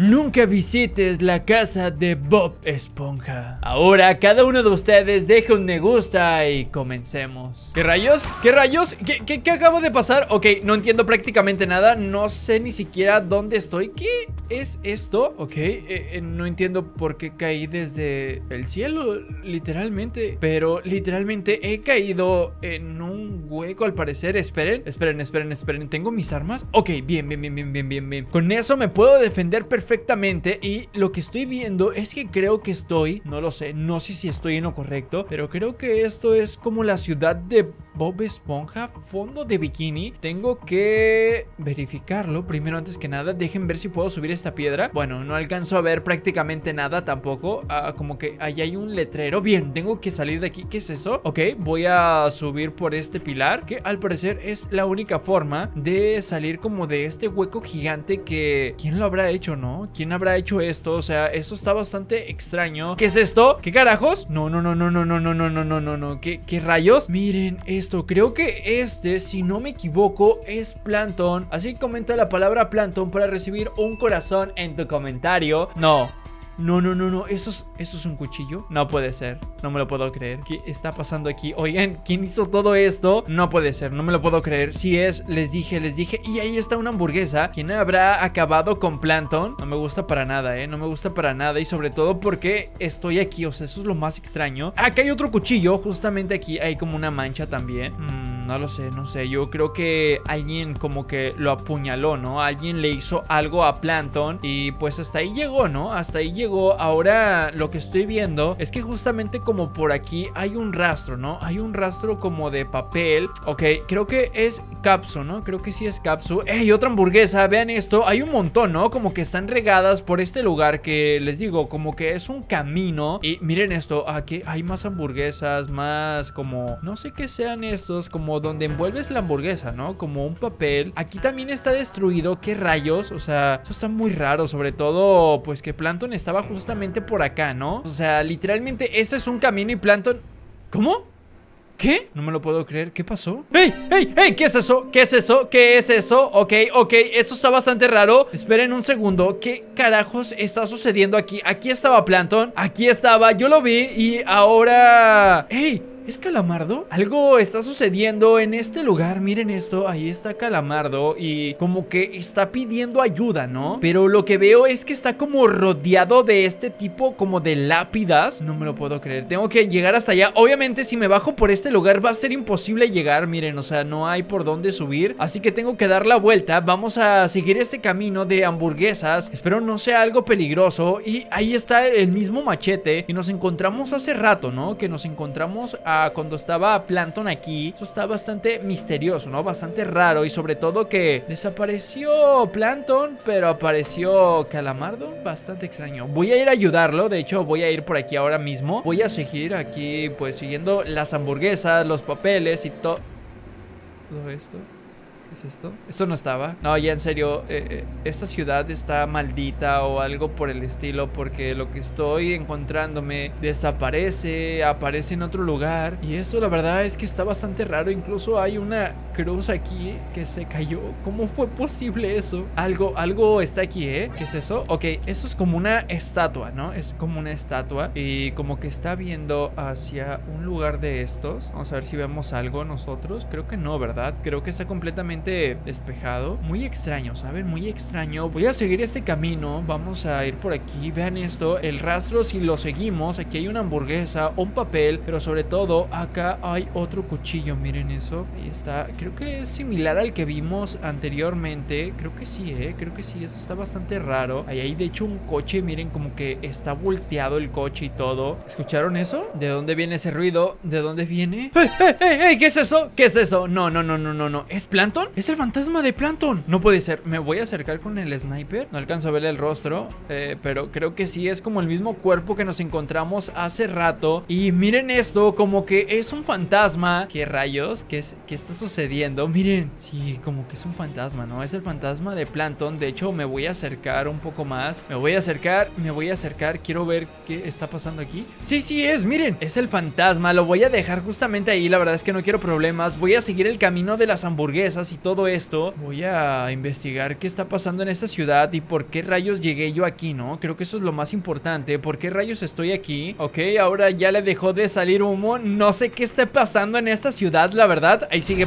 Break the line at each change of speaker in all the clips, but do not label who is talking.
Nunca visites la casa de Bob Esponja. Ahora cada uno de ustedes deje un me gusta y comencemos. ¿Qué rayos? ¿Qué rayos? ¿Qué, qué, qué acaba de pasar? Ok, no entiendo prácticamente nada. No sé ni siquiera dónde estoy. ¿Qué es esto? Ok, eh, eh, no entiendo por qué caí desde el cielo, literalmente. Pero literalmente he caído en un hueco al parecer. Esperen, esperen, esperen, esperen. ¿Tengo mis armas? Ok, bien, bien, bien, bien, bien, bien. Con eso me puedo defender perfectamente perfectamente y lo que estoy viendo es que creo que estoy, no lo sé, no sé si estoy en lo correcto, pero creo que esto es como la ciudad de Bob Esponja, fondo de bikini. Tengo que verificarlo primero antes que nada. Dejen ver si puedo subir esta piedra. Bueno, no alcanzo a ver prácticamente nada tampoco. Ah, como que ahí hay un letrero. Bien, tengo que salir de aquí. ¿Qué es eso? Ok, voy a subir por este pilar, que al parecer es la única forma de salir como de este hueco gigante que... ¿Quién lo habrá hecho, no? ¿Quién habrá hecho esto? O sea, eso está bastante extraño. ¿Qué es esto? ¿Qué carajos? No, no, no, no, no, no, no, no, no, no, no, no. ¿Qué, qué rayos? Miren esto. Creo que este, si no me equivoco, es Planton. Así que comenta la palabra Planton para recibir un corazón en tu comentario. No, no, no, no, no. ¿Eso es, ¿Eso es un cuchillo? No puede ser. No me lo puedo creer. ¿Qué está pasando aquí? Oigan, ¿quién hizo todo esto? No puede ser. No me lo puedo creer. Si es, les dije, les dije. Y ahí está una hamburguesa. ¿Quién habrá acabado con Planton? No me gusta para nada, ¿eh? No me gusta para nada. Y sobre todo porque estoy aquí. O sea, eso es lo más extraño. Acá hay otro cuchillo. Justamente aquí hay como una mancha también. Mmm no lo sé, no sé. Yo creo que alguien como que lo apuñaló, ¿no? Alguien le hizo algo a Planton y pues hasta ahí llegó, ¿no? Hasta ahí llegó. Ahora lo que estoy viendo es que justamente como por aquí hay un rastro, ¿no? Hay un rastro como de papel. Ok, creo que es Capsu, ¿no? Creo que sí es Capsu. ¡Ey, otra hamburguesa! Vean esto. Hay un montón, ¿no? Como que están regadas por este lugar que les digo, como que es un camino. Y miren esto, aquí hay más hamburguesas, más como... No sé qué sean estos, como donde envuelves la hamburguesa, ¿no? Como un papel. Aquí también está destruido. ¿Qué rayos? O sea, eso está muy raro. Sobre todo, pues que Planton estaba justamente por acá, ¿no? O sea, literalmente este es un camino y Planton... ¿Cómo? ¿Qué? No me lo puedo creer. ¿Qué pasó? ¡Ey! ¡Ey! ¡Ey! ¿Qué es eso? ¿Qué es eso? ¿Qué es eso? Ok, ok. Eso está bastante raro. Esperen un segundo. ¿Qué carajos está sucediendo aquí? Aquí estaba Planton. Aquí estaba. Yo lo vi. Y ahora... ¡Ey! ¿Es Calamardo? Algo está sucediendo en este lugar. Miren esto. Ahí está Calamardo. Y como que está pidiendo ayuda, ¿no? Pero lo que veo es que está como rodeado de este tipo como de lápidas. No me lo puedo creer. Tengo que llegar hasta allá. Obviamente si me bajo por este lugar va a ser imposible llegar. Miren, o sea, no hay por dónde subir. Así que tengo que dar la vuelta. Vamos a seguir este camino de hamburguesas. Espero no sea algo peligroso. Y ahí está el mismo machete que nos encontramos hace rato, ¿no? Que nos encontramos a cuando estaba Planton aquí, eso está bastante misterioso, ¿no? Bastante raro y sobre todo que desapareció Planton, pero apareció Calamardo, bastante extraño. Voy a ir a ayudarlo, de hecho voy a ir por aquí ahora mismo. Voy a seguir aquí pues siguiendo las hamburguesas, los papeles y todo... Todo esto. ¿Qué es esto? Esto no estaba. No, ya en serio, eh, eh, esta ciudad está maldita o algo por el estilo porque lo que estoy encontrándome desaparece, aparece en otro lugar y esto la verdad es que está bastante raro. Incluso hay una aquí que se cayó. ¿Cómo fue posible eso? Algo, algo está aquí, ¿eh? ¿Qué es eso? Ok, eso es como una estatua, ¿no? Es como una estatua y como que está viendo hacia un lugar de estos. Vamos a ver si vemos algo nosotros. Creo que no, ¿verdad? Creo que está completamente despejado. Muy extraño, ¿saben? Muy extraño. Voy a seguir este camino. Vamos a ir por aquí. Vean esto. El rastro, si lo seguimos, aquí hay una hamburguesa, un papel, pero sobre todo acá hay otro cuchillo. Miren eso. Ahí está. Que es similar al que vimos anteriormente. Creo que sí, ¿eh? Creo que sí. Eso está bastante raro. Ahí hay de hecho un coche. Miren como que está volteado el coche y todo. ¿Escucharon eso? ¿De dónde viene ese ruido? ¿De dónde viene? ¡Ey, ey, ey! ¿Qué es eso? ¿Qué es eso? No, no, no, no, no, no. ¿Es Planton? ¿Es el fantasma de Planton? No puede ser. Me voy a acercar con el sniper. No alcanzo a ver el rostro. Eh, pero creo que sí es como el mismo cuerpo que nos encontramos hace rato. Y miren esto, como que es un fantasma. ¿Qué rayos? ¿Qué, es, qué está sucediendo? Miren. Sí, como que es un fantasma, ¿no? Es el fantasma de Planton. De hecho, me voy a acercar un poco más. Me voy a acercar, me voy a acercar. Quiero ver qué está pasando aquí. Sí, sí es, miren. Es el fantasma. Lo voy a dejar justamente ahí. La verdad es que no quiero problemas. Voy a seguir el camino de las hamburguesas y todo esto, voy a investigar qué está pasando en esta ciudad y por qué rayos llegué yo aquí, ¿no? Creo que eso es lo más importante. ¿Por qué rayos estoy aquí? Ok, ahora ya le dejó de salir humo. No sé qué está pasando en esta ciudad, la verdad. Ahí sigue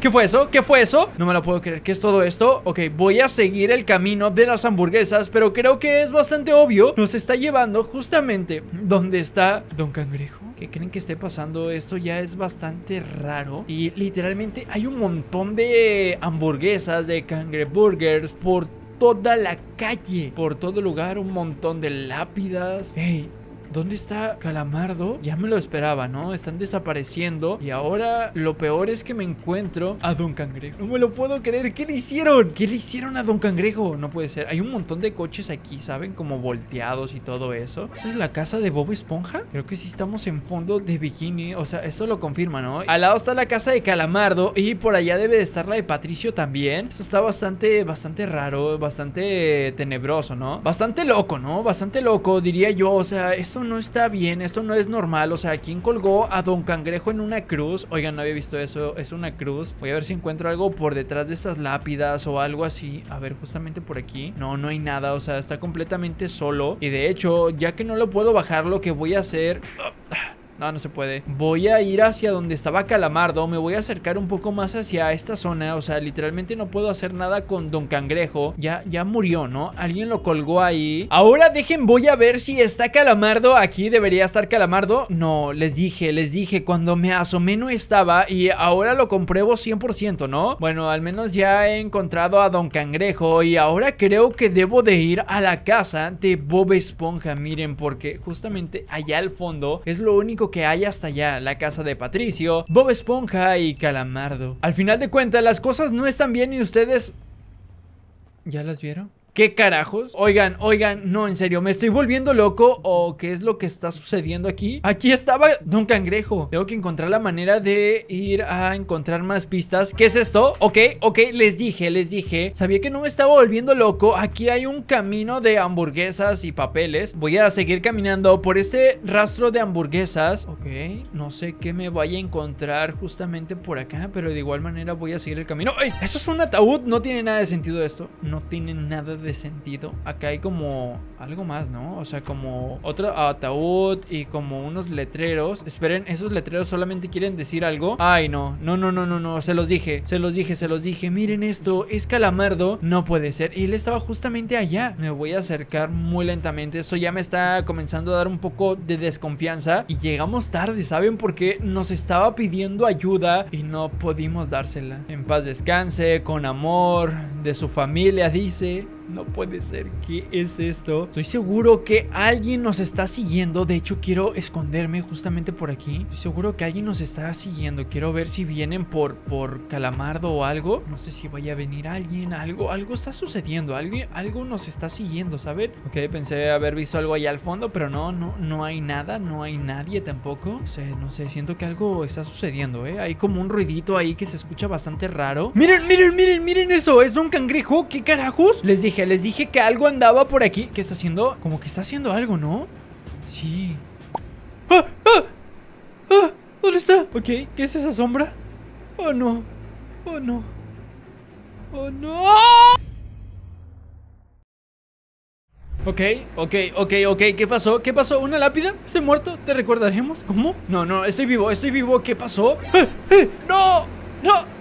¿Qué fue eso? ¿Qué fue eso? No me lo puedo creer. ¿Qué es todo esto? Ok, voy a seguir el camino de las hamburguesas, pero creo que es bastante obvio. Nos está llevando justamente donde está Don Cangrejo. ¿Qué creen que esté pasando? Esto ya es bastante raro. Y literalmente hay un montón de hamburguesas, de cangreburgers por toda la calle, por todo lugar, un montón de lápidas. Hey, ¿Dónde está Calamardo? Ya me lo esperaba, ¿no? Están desapareciendo Y ahora lo peor es que me encuentro a Don Cangrejo No me lo puedo creer ¿Qué le hicieron? ¿Qué le hicieron a Don Cangrejo? No puede ser Hay un montón de coches aquí, ¿saben? Como volteados y todo eso ¿Esa es la casa de Bob Esponja? Creo que sí estamos en fondo de bikini O sea, eso lo confirma, ¿no? Al lado está la casa de Calamardo Y por allá debe de estar la de Patricio también Eso está bastante, bastante raro Bastante tenebroso, ¿no? Bastante loco, ¿no? Bastante loco, diría yo O sea, esto no está bien, esto no es normal. O sea, ¿quién colgó a Don Cangrejo en una cruz? Oigan, no había visto eso, es una cruz. Voy a ver si encuentro algo por detrás de estas lápidas o algo así. A ver, justamente por aquí. No, no hay nada, o sea, está completamente solo. Y de hecho, ya que no lo puedo bajar, lo que voy a hacer... No, no se puede. Voy a ir hacia donde estaba Calamardo. Me voy a acercar un poco más hacia esta zona. O sea, literalmente no puedo hacer nada con Don Cangrejo. Ya, ya murió, ¿no? Alguien lo colgó ahí. Ahora dejen, voy a ver si está Calamardo. Aquí debería estar Calamardo. No, les dije, les dije. Cuando me asomé no estaba. Y ahora lo compruebo 100%, ¿no? Bueno, al menos ya he encontrado a Don Cangrejo. Y ahora creo que debo de ir a la casa de Bob Esponja. Miren, porque justamente allá al fondo es lo único que hay hasta allá, la casa de Patricio, Bob Esponja y Calamardo. Al final de cuentas, las cosas no están bien y ustedes... ¿Ya las vieron? ¿Qué carajos? Oigan, oigan, no, en serio, ¿me estoy volviendo loco o qué es lo que está sucediendo aquí? Aquí estaba Don Cangrejo. Tengo que encontrar la manera de ir a encontrar más pistas. ¿Qué es esto? Ok, ok, les dije, les dije. Sabía que no me estaba volviendo loco. Aquí hay un camino de hamburguesas y papeles. Voy a seguir caminando por este rastro de hamburguesas. Ok, no sé qué me vaya a encontrar justamente por acá, pero de igual manera voy a seguir el camino. ¡Ay! Eso es un ataúd. No tiene nada de sentido esto. No tiene nada de de sentido. Acá hay como algo más, ¿no? O sea, como otro ataúd y como unos letreros. Esperen, esos letreros solamente quieren decir algo. Ay, no, no, no, no, no, no. Se los dije, se los dije, se los dije. Miren esto, es calamardo. No puede ser. Y él estaba justamente allá. Me voy a acercar muy lentamente. Eso ya me está comenzando a dar un poco de desconfianza. Y llegamos tarde, ¿saben? Porque nos estaba pidiendo ayuda y no pudimos dársela. En paz descanse, con amor, de su familia, dice. No puede ser. ¿Qué es esto? Estoy seguro que alguien nos está siguiendo. De hecho, quiero esconderme justamente por aquí. Estoy seguro que alguien nos está siguiendo. Quiero ver si vienen por, por Calamardo o algo. No sé si vaya a venir alguien. Algo, algo está sucediendo. Alguien, algo nos está siguiendo, ¿saben? Ok, pensé haber visto algo allá al fondo, pero no, no, no hay nada. No hay nadie tampoco. No sé, no sé. Siento que algo está sucediendo, ¿eh? Hay como un ruidito ahí que se escucha bastante raro. Miren, miren, miren, miren eso. Es un cangrejo. ¿Qué carajos? Les dije les dije que algo andaba por aquí. ¿Qué está haciendo? Como que está haciendo algo, ¿no? Sí. ¡Ah! ¡Ah! ¡Ah! ¿Dónde está? Ok, ¿qué es esa sombra? Oh, no. Oh, no. Oh, no. Ok, ok, ok, ok, ¿qué pasó? ¿Qué pasó? ¿Una lápida? ¿Estoy muerto? ¿Te recordaremos? ¿Cómo? No, no, estoy vivo, estoy vivo, ¿qué pasó? ¡Eh, eh! ¡No! ¡No!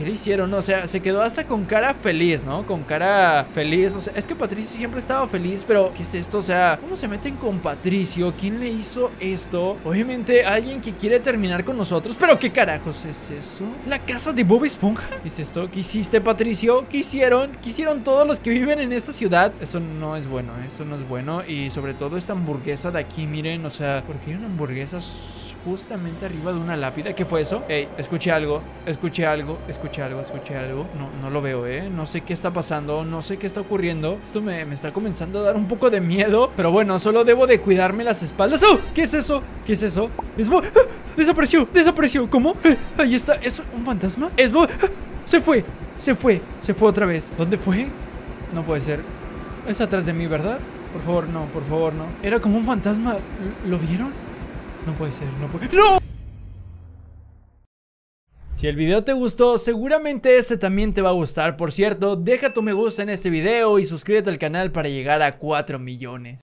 ¿Qué le hicieron? O sea, se quedó hasta con cara feliz, ¿no? Con cara feliz. O sea, es que Patricio siempre estaba feliz, pero ¿qué es esto? O sea, ¿cómo se meten con Patricio? ¿Quién le hizo esto? Obviamente, alguien que quiere terminar con nosotros. ¿Pero qué carajos es eso? ¿La casa de Bob Esponja? ¿Qué es esto? ¿Qué hiciste, Patricio? ¿Qué hicieron? ¿Qué hicieron todos los que viven en esta ciudad? Eso no es bueno, ¿eh? Eso no es bueno. Y sobre todo esta hamburguesa de aquí, miren, o sea, ¿por qué hay una hamburguesa justamente arriba de una lápida. ¿Qué fue eso? Ey, escuché algo, escuché algo, escuché algo, escuché algo. No, no lo veo, ¿eh? No sé qué está pasando, no sé qué está ocurriendo. Esto me, está comenzando a dar un poco de miedo. Pero bueno, solo debo de cuidarme las espaldas. ¡Oh! ¿Qué es eso? ¿Qué es eso? Es ¡Ah! Desapareció, desapareció. ¿Cómo? ¡Eh! Ahí está. ¿Es un fantasma? Es ¡Ah! Se fue, se fue, se fue otra vez. ¿Dónde fue? No puede ser. Es atrás de mí, ¿verdad? Por favor, no, por favor, no. Era como un fantasma. ¿Lo vieron? No puede ser, no puede... ¡No! Si el video te gustó, seguramente este también te va a gustar. Por cierto, deja tu me gusta en este video y suscríbete al canal para llegar a 4 millones.